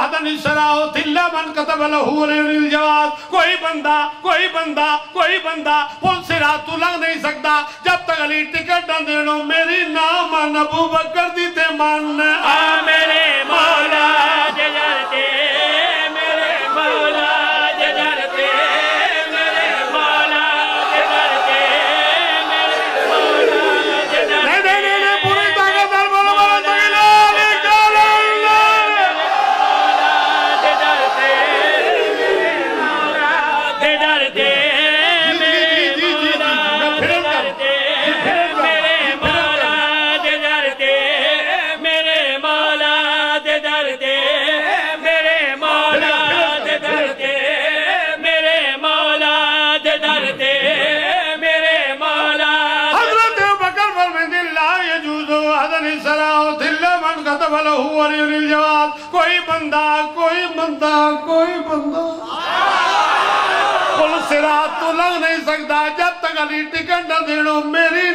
وحدن شراو تلہ من قطب لہور الجواز کوئی بندہ کوئی بندہ کوئی بندہ پل سے رات تو لگ نہیں سکتا۔ جب تک علی ٹکٹ نہ دینو میری نام نبو بکر دیتے ماننے آئے بھلا ہوا نہیں کوئی بندہ کوئی بندہ کوئی بندہ۔ پل سرات تو لگ نہیں سکتا، جب تک علی ٹکٹ دینو، میری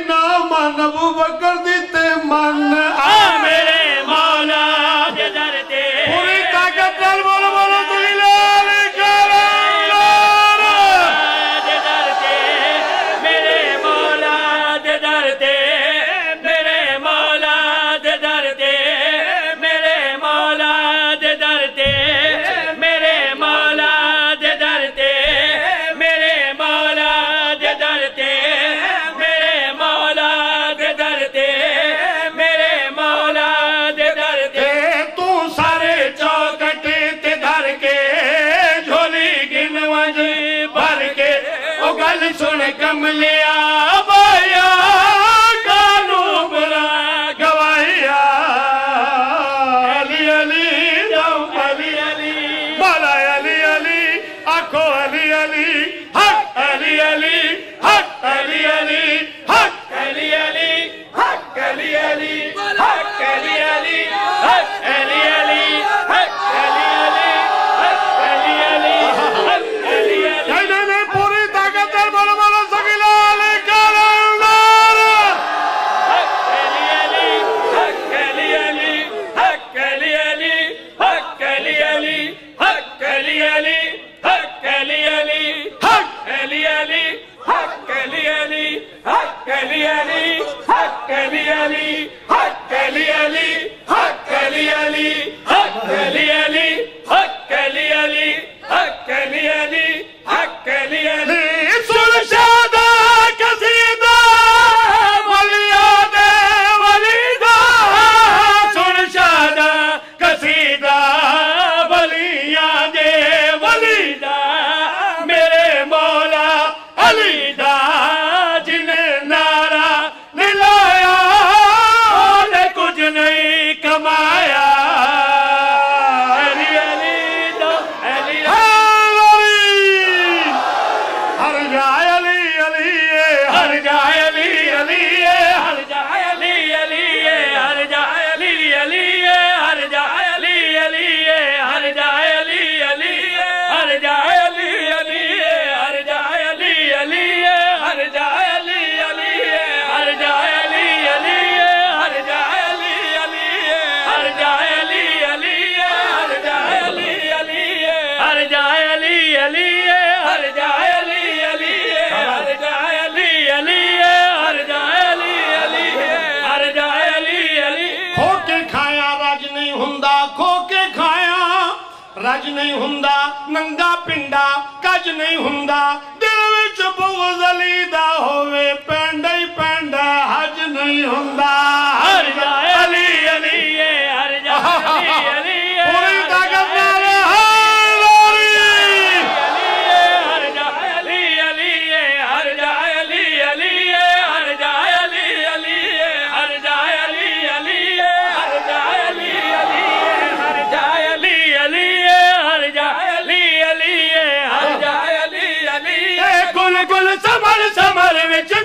Ali! نہیں ہوں نگا پڑا کچ نہیں ہوں Sarı samar ve çek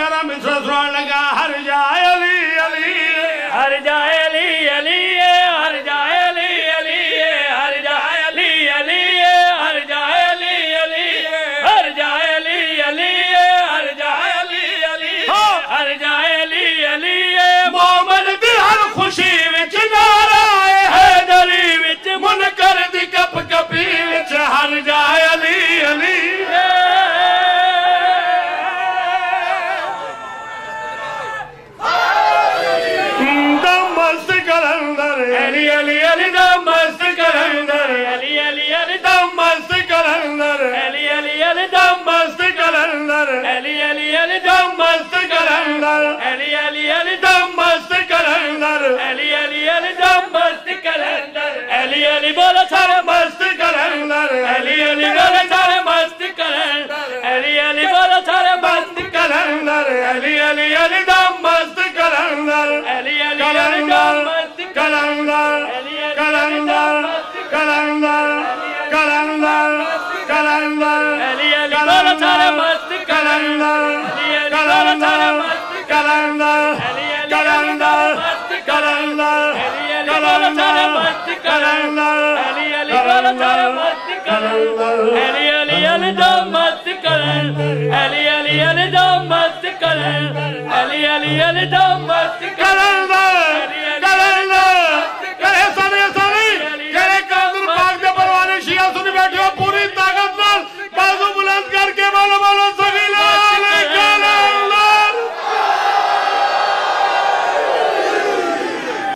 Rocher! আলি আলি বলো ছাড়ো Ali Ali Ali Dom Ali Ali Ali Dom Ali Ali Ali Dom Ali Ali Ali Dom